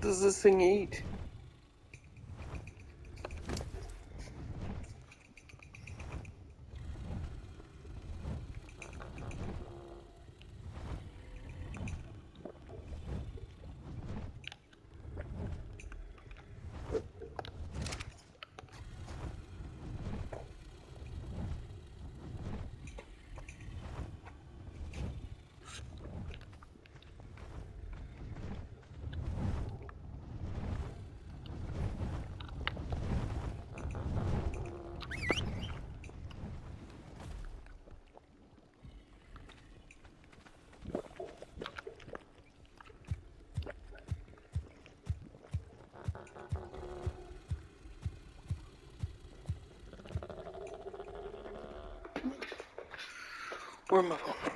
Does this thing eat? My phone? I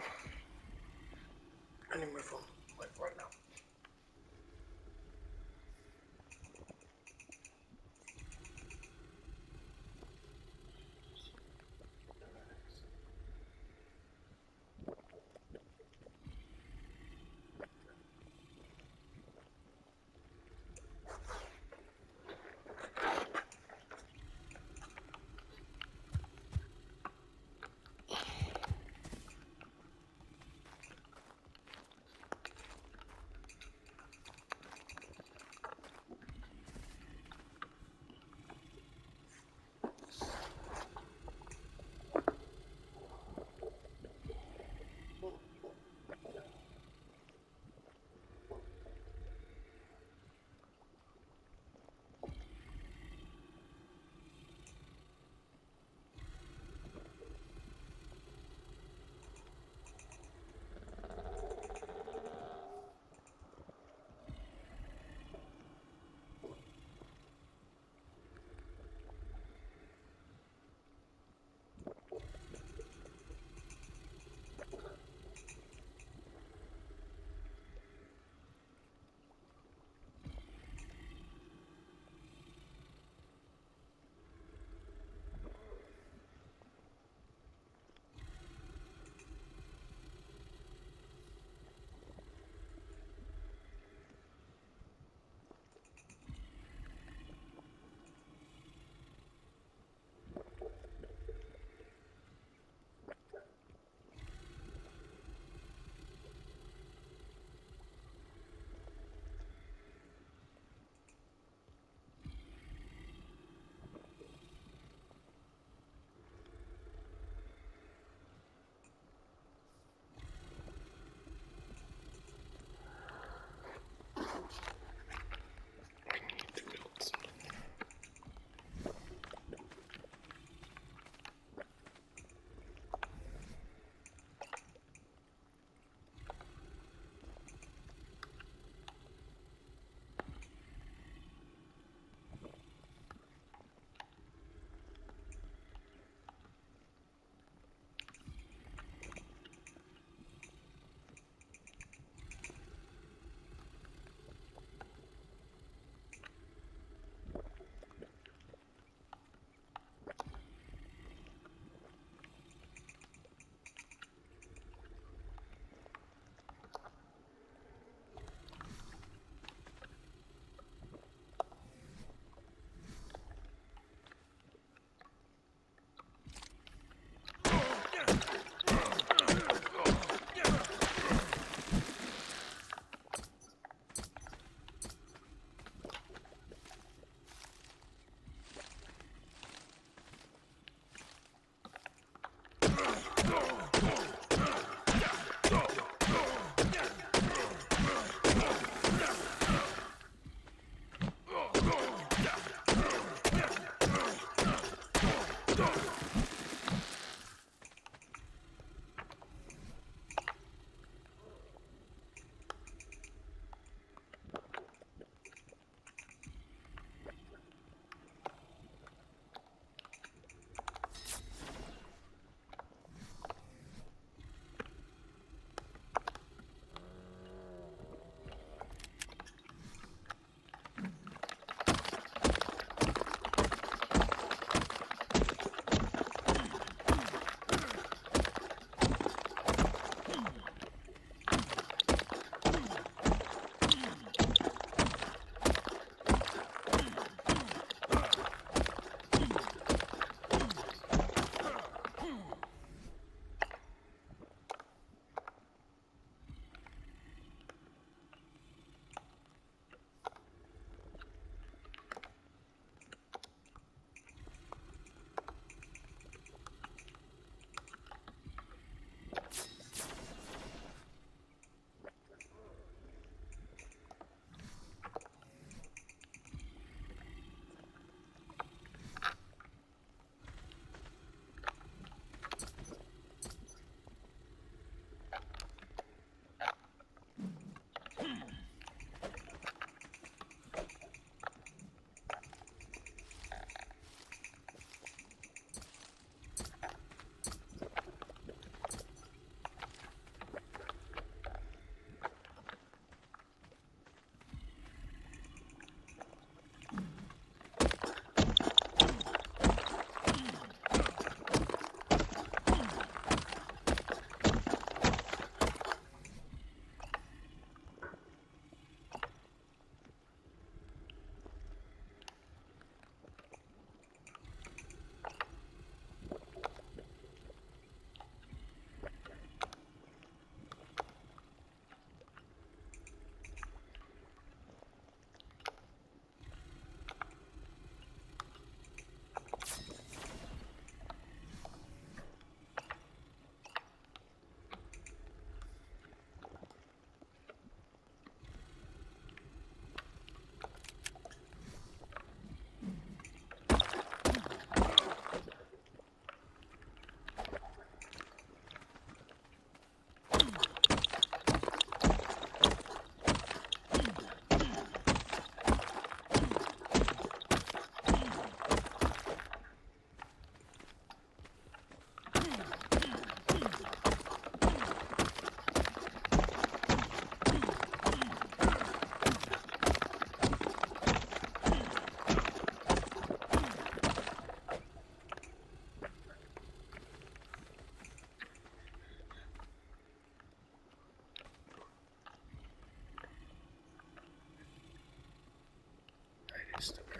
Still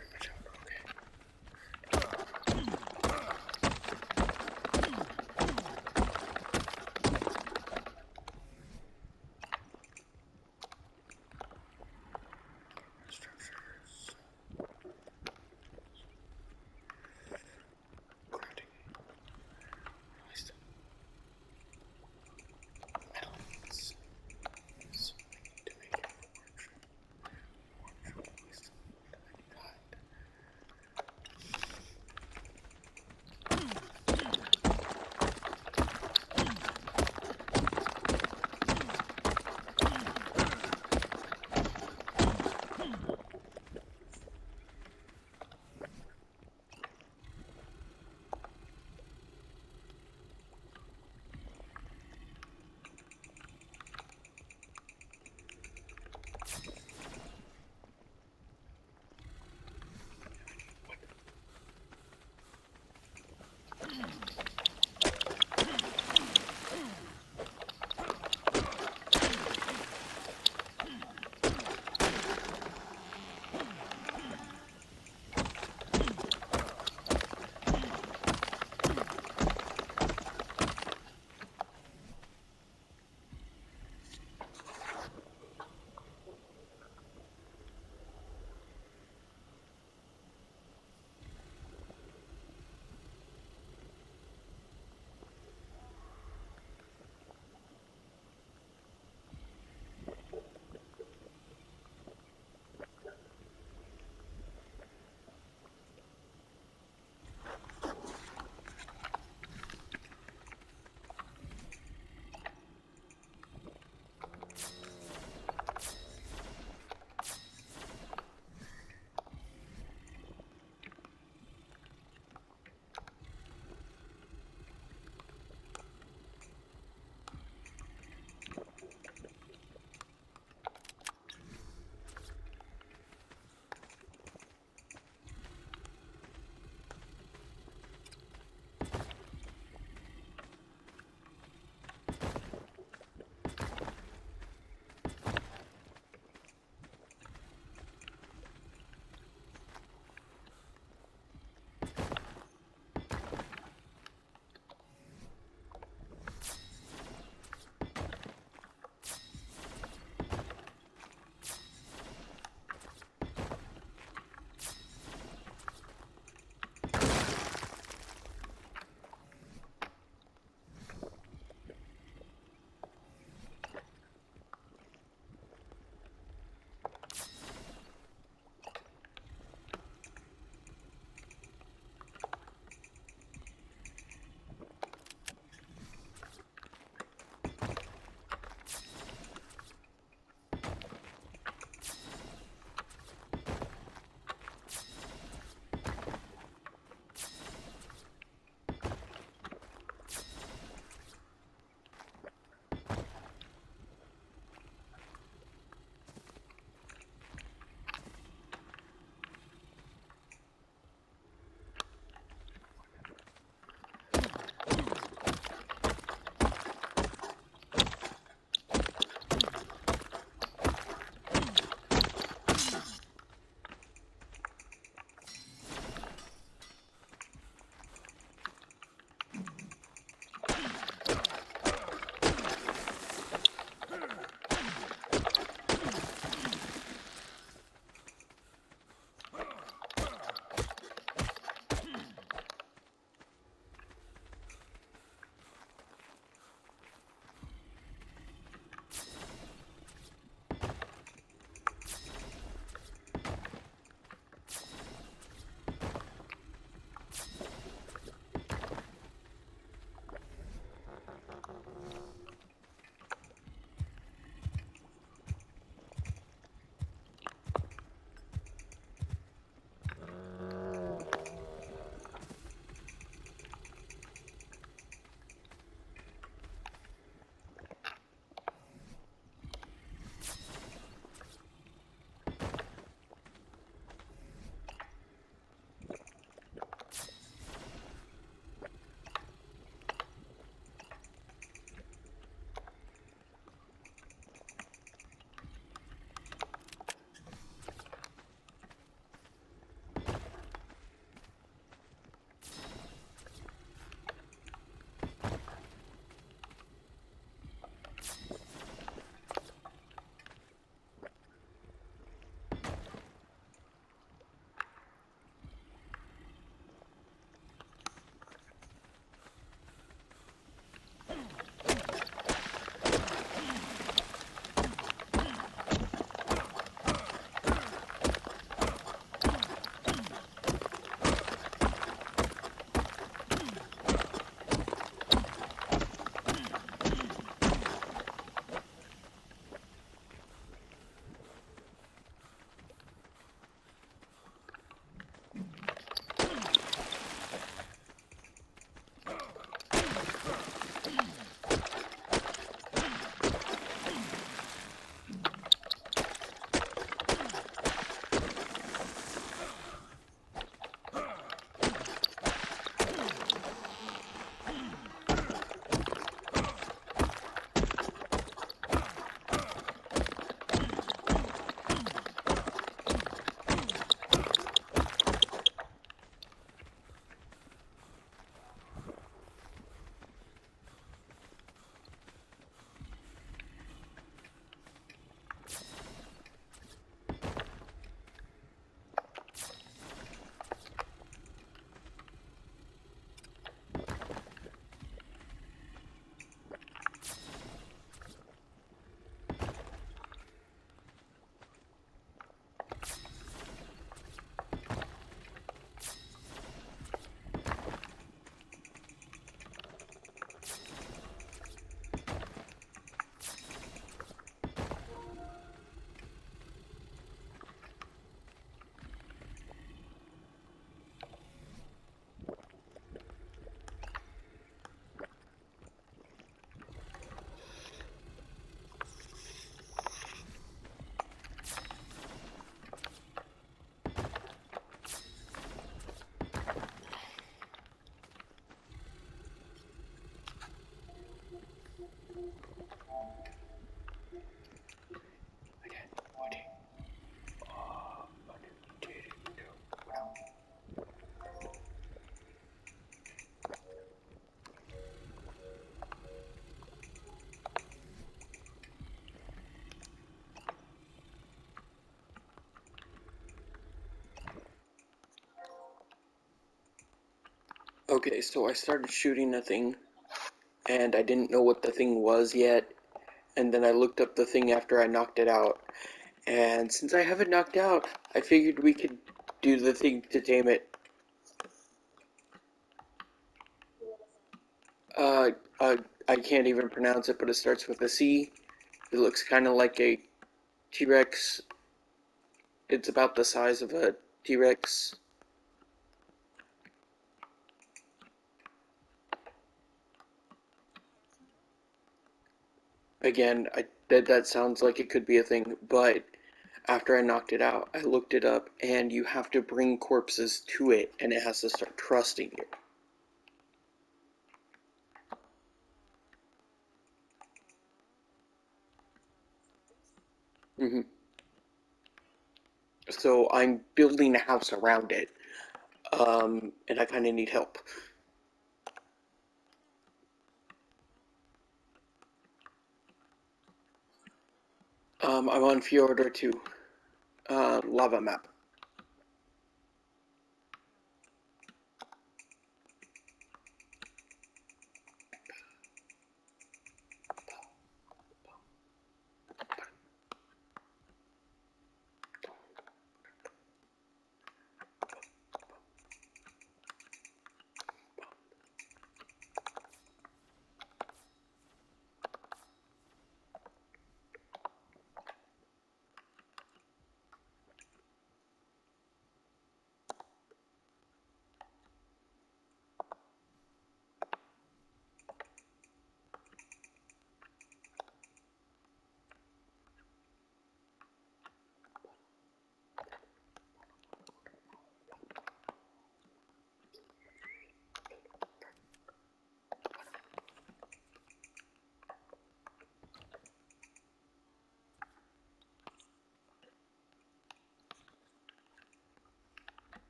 Okay, so I started shooting a thing, and I didn't know what the thing was yet, and then I looked up the thing after I knocked it out, and since I have it knocked out, I figured we could do the thing to tame it. Uh, uh, I can't even pronounce it, but it starts with a C. It looks kind of like a T-Rex. It's about the size of a T-Rex. Again, I that that sounds like it could be a thing, but after I knocked it out, I looked it up, and you have to bring corpses to it, and it has to start trusting you. hmm So I'm building a house around it, um, and I kind of need help. Um, I'm on Fjordur 2, uh, lava map.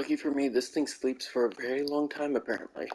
Lucky for me, this thing sleeps for a very long time, apparently.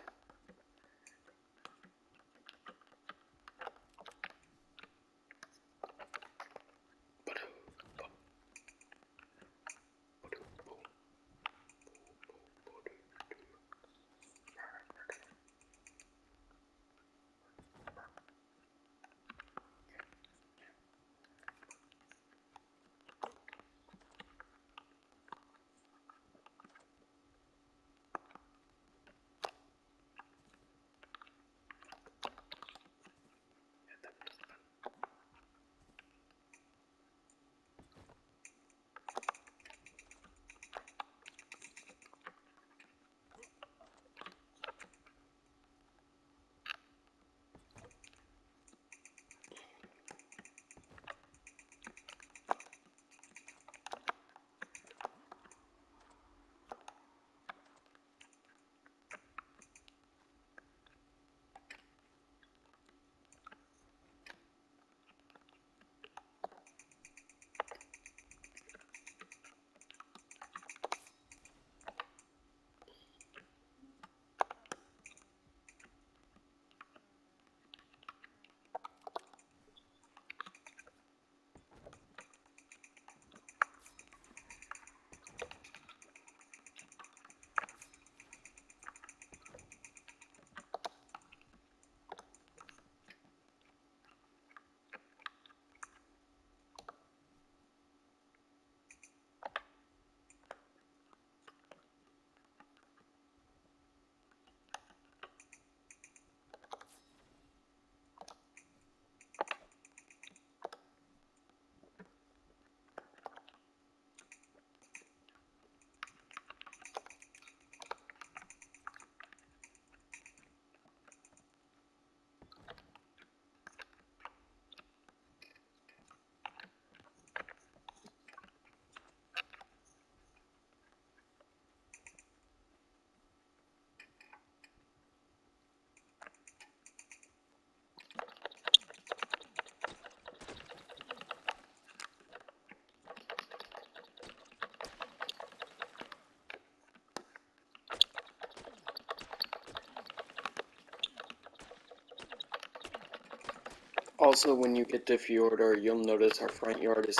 Also, when you get to Fjordur, you'll notice our front yard is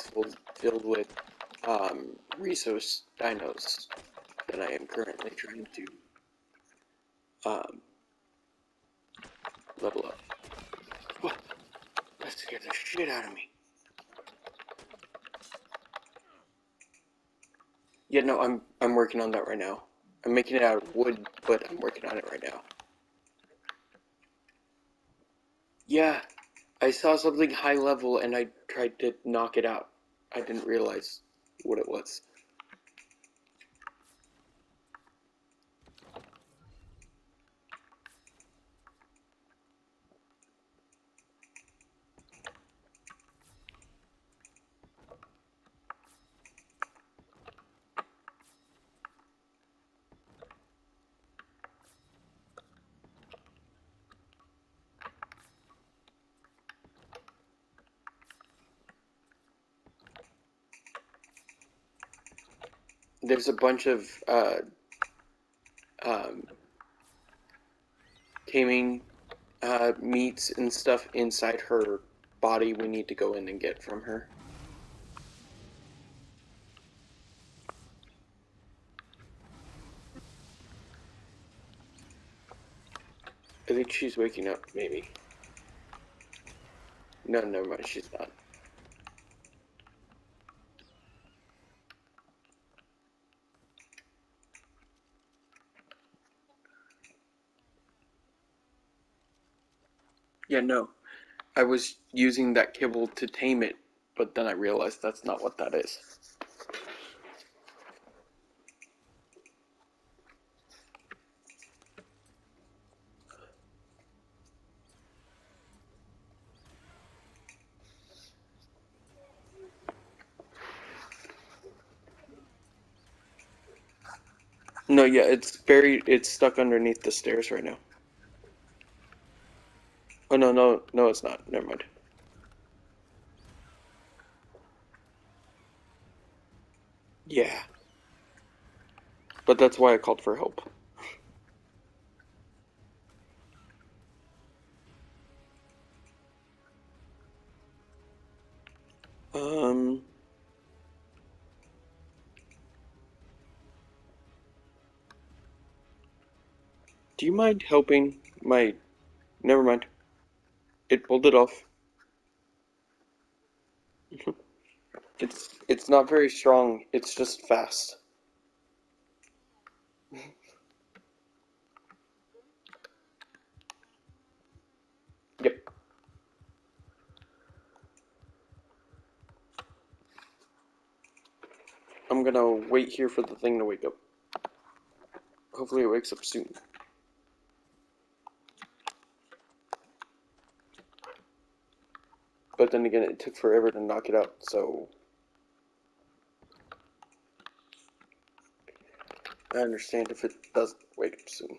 filled with um, resource dinos that I am currently trying to um, level up. What? That scared the shit out of me. Yeah, no, I'm I'm working on that right now. I'm making it out of wood, but I'm working on it right now. Yeah, I saw something high level and I tried to knock it out. I didn't realize what it was. There's a bunch of uh, um, taming uh, meats and stuff inside her body we need to go in and get from her. I think she's waking up, maybe. No, never mind, she's not. Yeah, no. I was using that kibble to tame it, but then I realized that's not what that is. No, yeah, it's very, it's stuck underneath the stairs right now. Oh no, no, no, it's not. Never mind. Yeah. But that's why I called for help. Um. Do you mind helping my. Never mind. It pulled it off. it's it's not very strong. It's just fast. yep. I'm gonna wait here for the thing to wake up. Hopefully it wakes up soon. But then again, it took forever to knock it out, so... I understand if it doesn't wake up soon.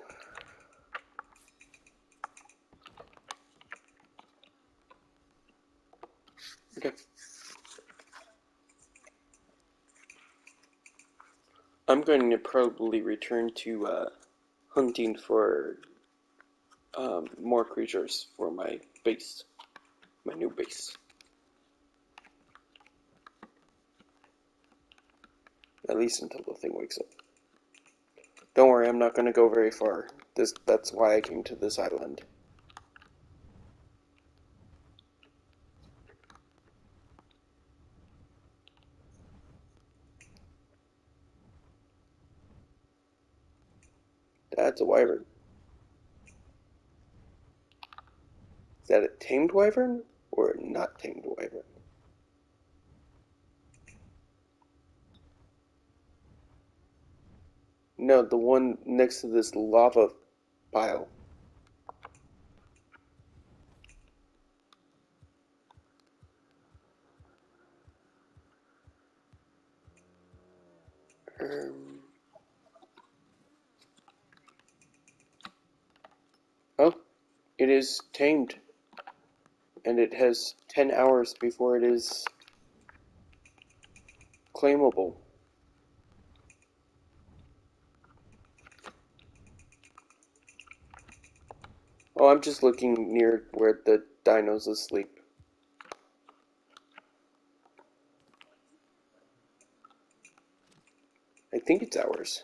Okay. I'm going to probably return to uh, hunting for um, more creatures for my base my new base. At least until the thing wakes up. Don't worry, I'm not going to go very far. This That's why I came to this island. That's a wyvern. Is that a tamed wyvern or not tamed wyvern? No, the one next to this lava pile. Um, oh, it is tamed and it has 10 hours before it is claimable. Oh, I'm just looking near where the dino's asleep. I think it's ours.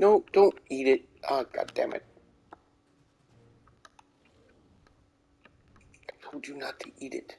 No, don't eat it. Ah, oh, god damn it. I told you not to eat it.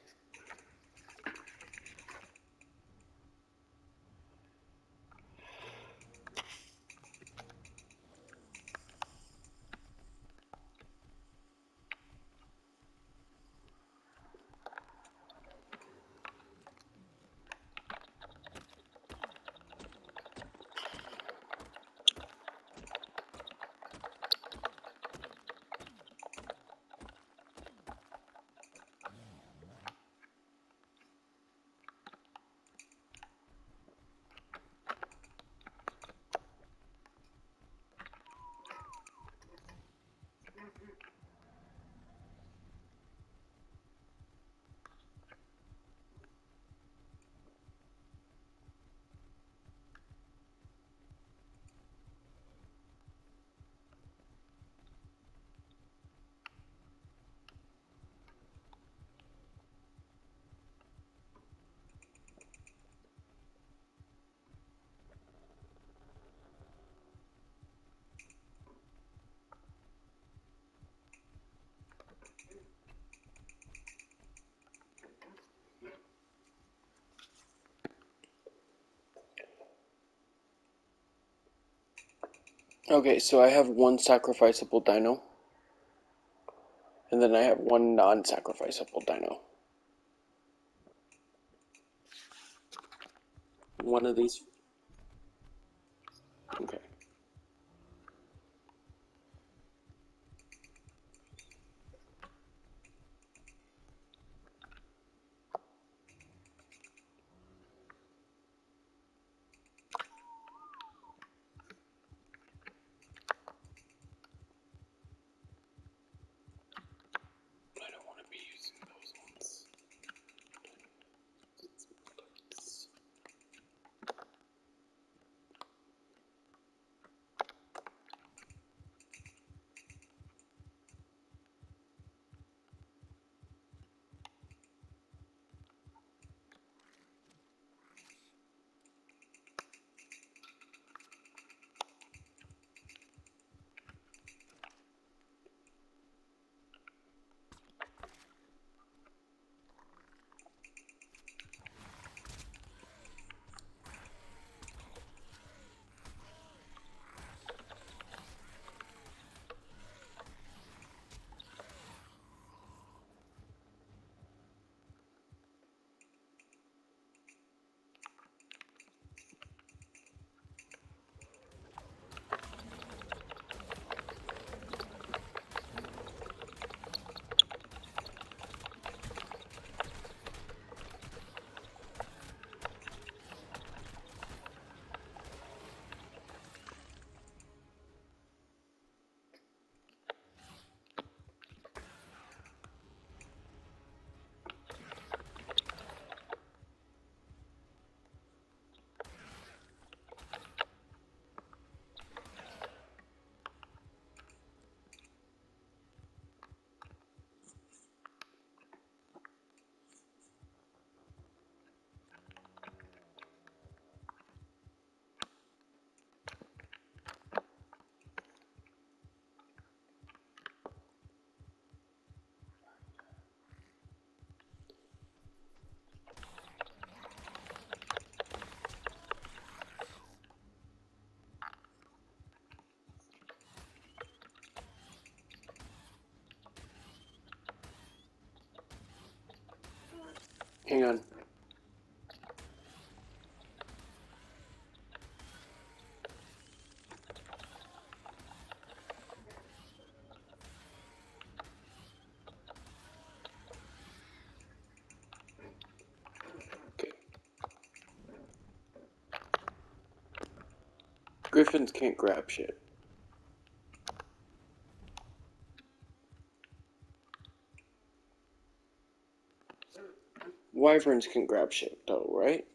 Okay, so I have one sacrificable dino. And then I have one non-sacrificable dino. One of these... Hang on. Griffins can't grab shit. Wyverns can grab shit though, right?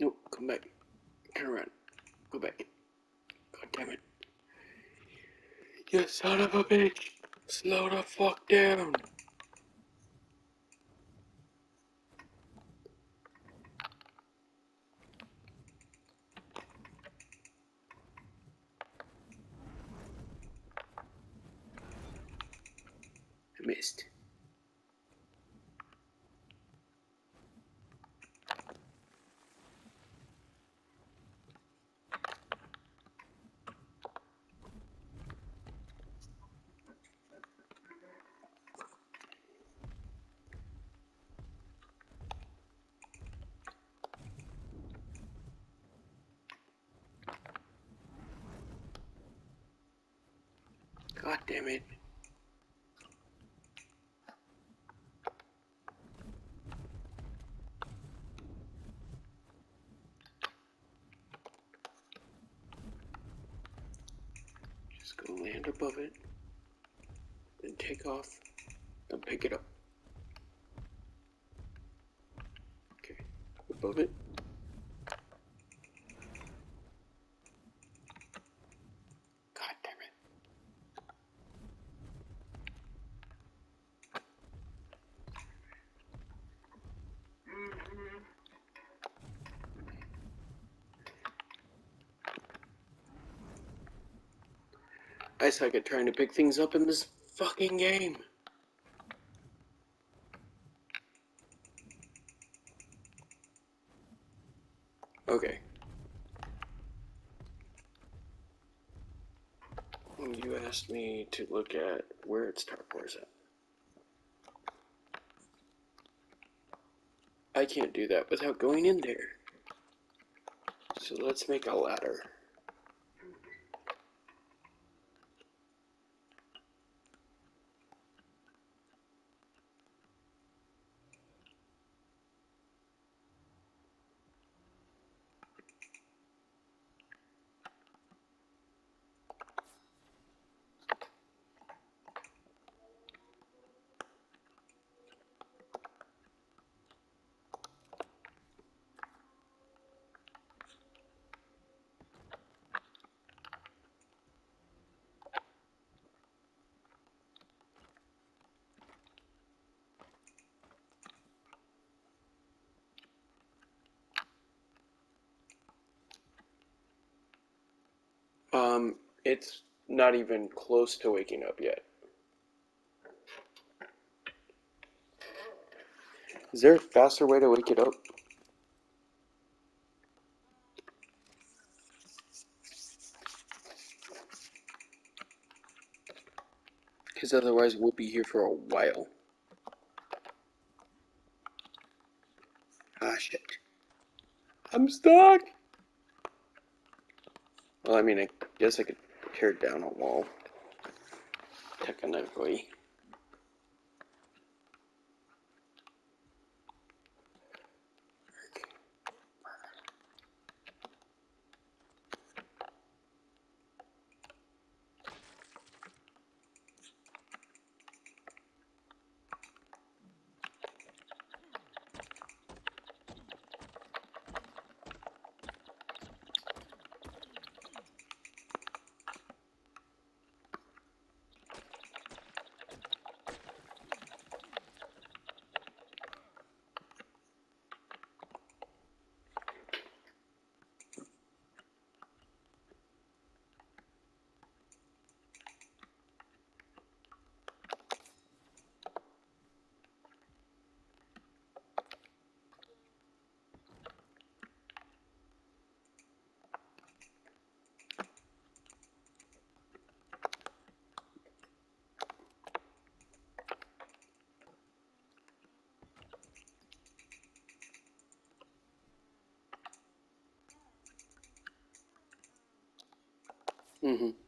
Nope, come back. Turn around. Go back. God damn it. You son of a bitch! Slow the fuck down! I missed. God damn it. Just go land above it, then take off, then pick it up. Okay, above it. God damn it. I suck at trying to pick things up in this fucking game. Okay. You asked me to look at where its Torpor's at. I can't do that without going in there. So let's make a ladder. Um, it's not even close to waking up yet. Is there a faster way to wake it up? Because otherwise we'll be here for a while. Ah, shit. I'm stuck! Well, I mean, I guess I could tear down a wall. Technically. Mm-hmm.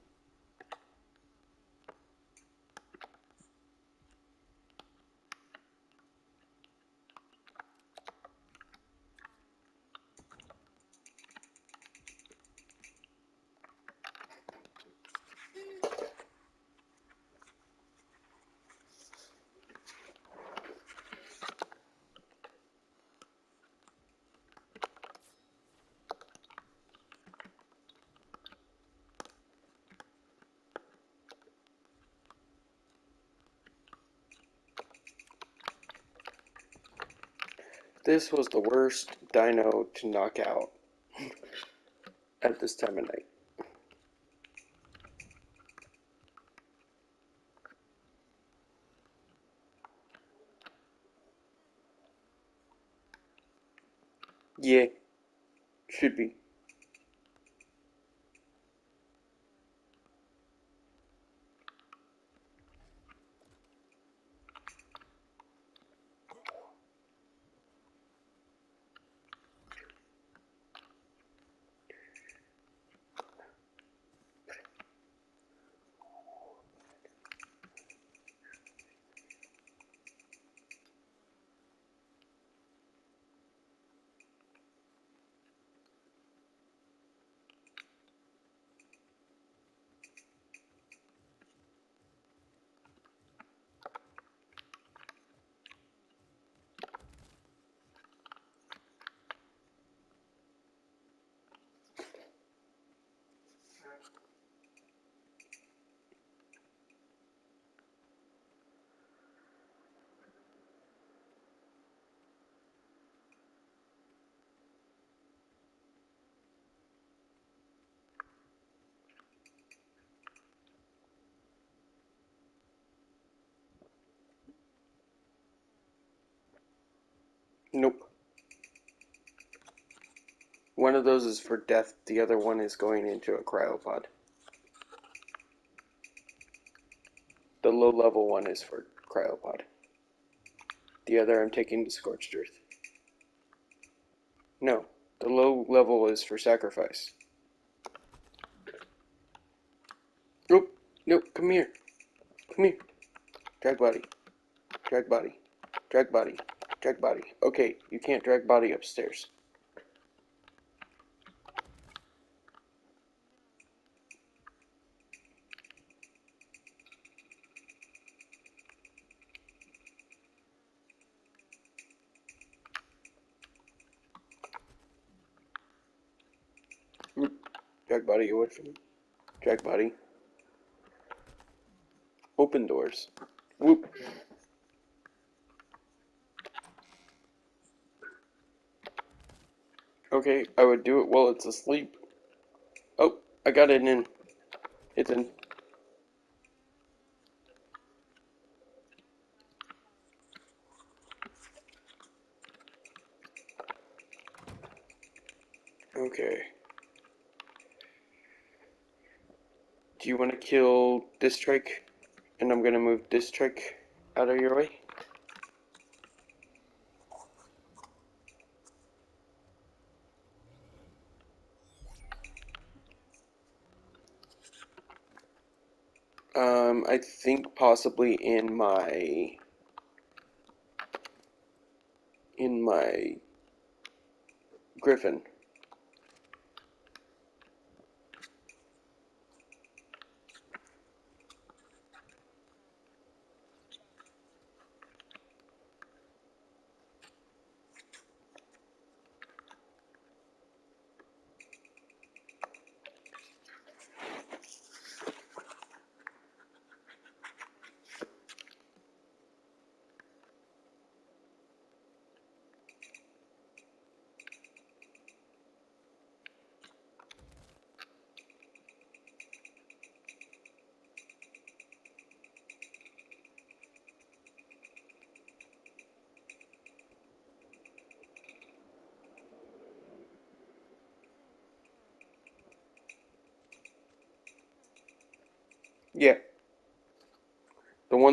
This was the worst dino to knock out at this time of night. Yeah, should be. Nope. One of those is for death, the other one is going into a cryopod. The low level one is for cryopod. The other I'm taking to Scorched Earth. No, the low level is for sacrifice. Nope, nope, come here. Come here. Drag body. Drag body. Drag body. Drag body. Okay, you can't drag body upstairs. Drag body away from me. Drag body. Open doors. Whoop. Okay, I would do it while it's asleep. Oh, I got it in. It's in. Okay. Do you want to kill this trike? And I'm gonna move this trike out of your way. Um, I think possibly in my in my Griffin.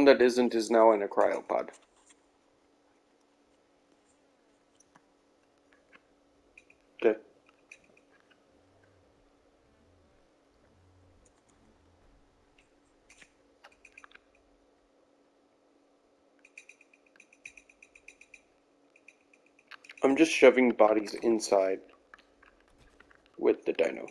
one that isn't is now in a cryopod. Okay. I'm just shoving bodies inside with the dino.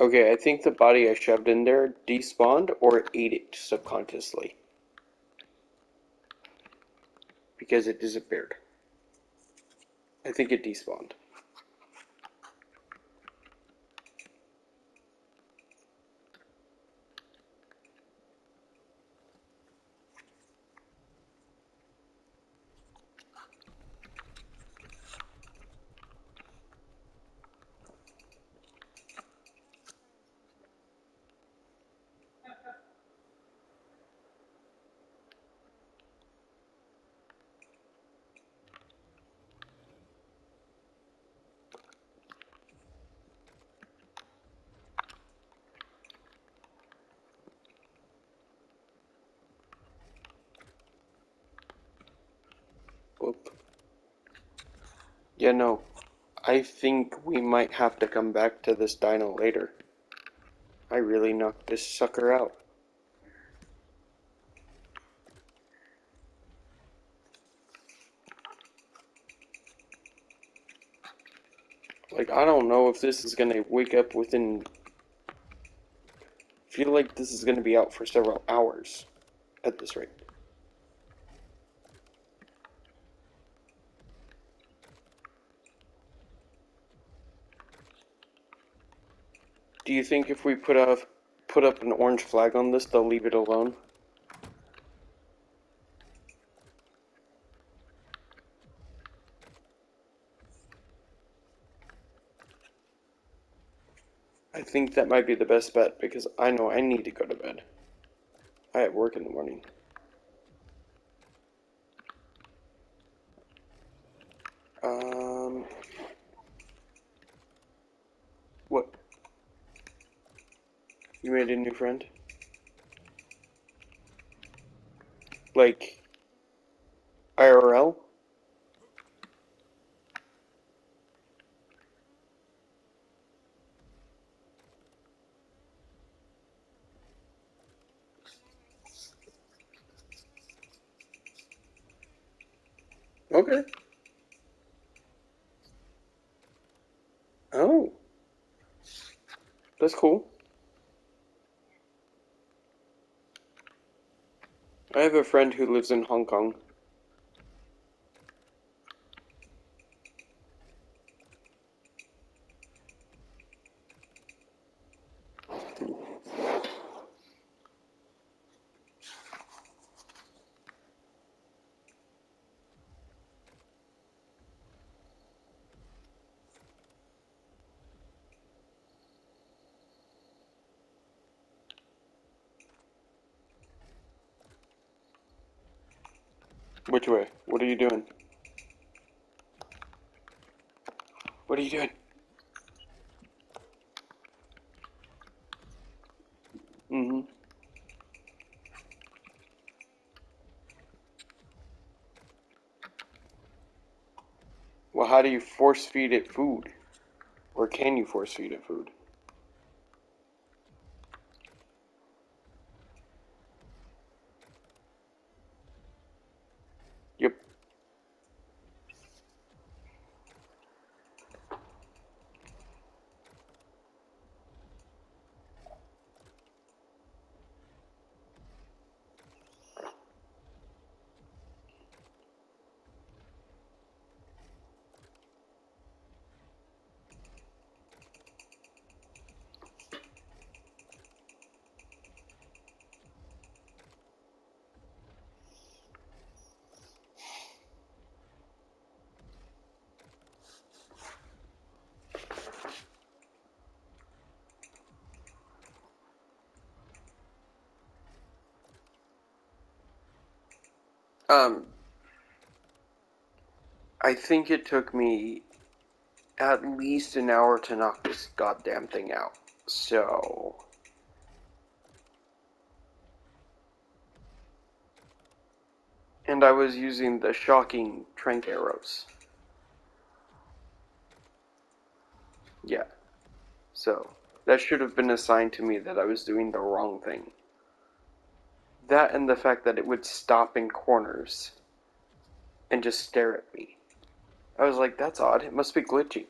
Okay, I think the body I shoved in there despawned or ate it subconsciously. Because it disappeared. I think it despawned. Whoop. Yeah, no. I think we might have to come back to this dino later. I really knocked this sucker out. Like, I don't know if this is gonna wake up within... feel like this is gonna be out for several hours at this rate. You think if we put a put up an orange flag on this, they'll leave it alone? I think that might be the best bet because I know I need to go to bed. I have work in the morning. Um, what? Made a new friend? Like, IRL? Okay. Oh. That's cool. I have a friend who lives in Hong Kong. Which way? What are you doing? What are you doing? Mm-hmm. Well, how do you force feed it food? Or can you force feed it food? Um, I think it took me at least an hour to knock this goddamn thing out. So. And I was using the shocking trank arrows. Yeah. So, that should have been a sign to me that I was doing the wrong thing. That and the fact that it would stop in corners and just stare at me. I was like, that's odd. It must be glitching.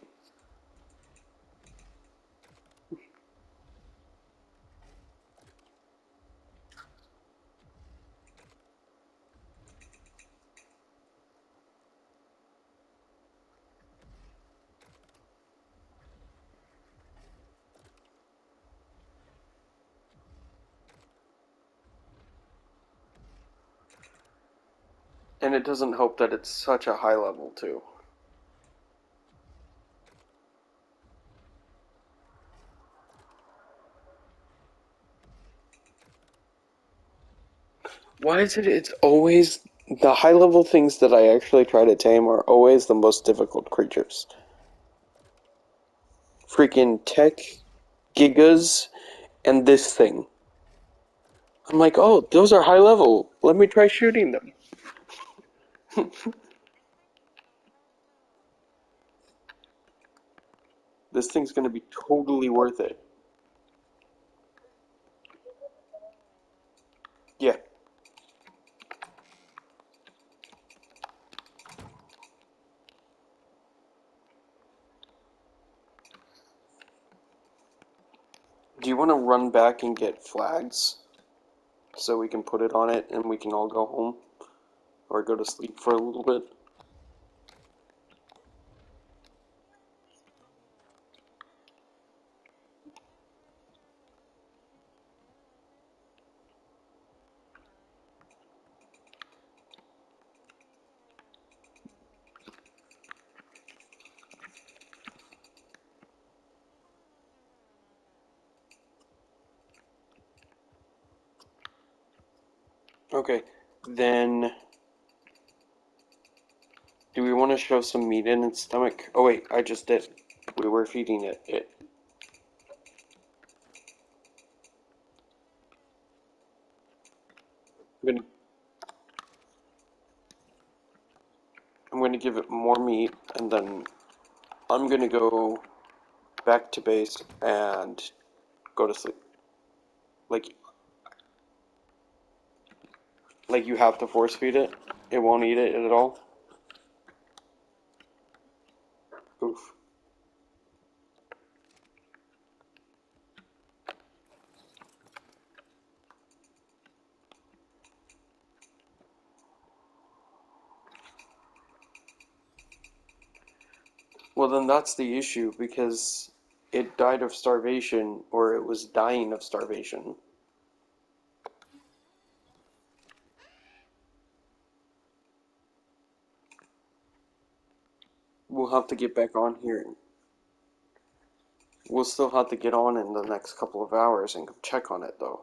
Doesn't help that it's such a high level, too. Why is it it's always the high level things that I actually try to tame are always the most difficult creatures? Freaking tech, gigas, and this thing. I'm like, oh, those are high level. Let me try shooting them. this thing's gonna be totally worth it. Yeah. Do you want to run back and get flags? So we can put it on it and we can all go home? Or go to sleep for a little bit? Okay, then show some meat in its stomach? Oh wait, I just did. We were feeding it. It. I'm gonna, I'm gonna give it more meat, and then I'm gonna go back to base and go to sleep. Like, like you have to force feed it. It won't eat it at all. Oof. Well, then that's the issue because it died of starvation or it was dying of starvation. Have to get back on here. We'll still have to get on in the next couple of hours and check on it though.